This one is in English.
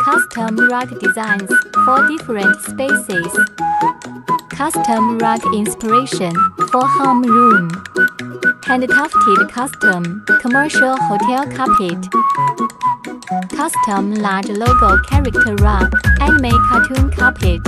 Custom rug designs for different spaces. Custom rug inspiration for home room. Handcrafted custom commercial hotel carpet. Custom large logo character rug anime cartoon carpet.